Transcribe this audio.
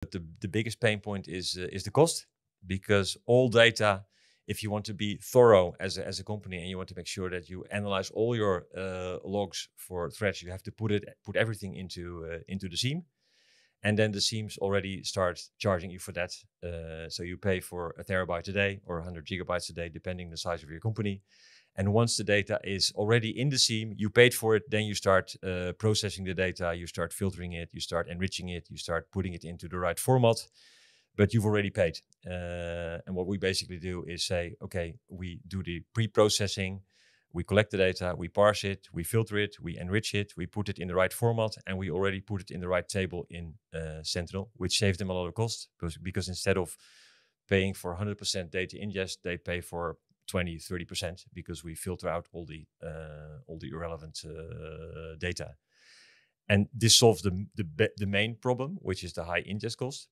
The, the biggest pain point is, uh, is the cost because all data, if you want to be thorough as a, as a company and you want to make sure that you analyze all your uh, logs for threats, you have to put it, put everything into, uh, into the SIEM. And then the SIEMs already start charging you for that. Uh, so you pay for a terabyte a day or 100 gigabytes a day, depending the size of your company. And once the data is already in the SIEM, you paid for it, then you start uh, processing the data, you start filtering it, you start enriching it, you start putting it into the right format, but you've already paid. Uh, and what we basically do is say, okay, we do the pre-processing, we collect the data, we parse it, we filter it, we enrich it, we put it in the right format, and we already put it in the right table in uh, Sentinel, which saves them a lot of cost because, because instead of paying for 100% data ingest, they pay for 20, 30% because we filter out all the uh, all the irrelevant uh, data. And this solves the, the, the main problem, which is the high ingest cost.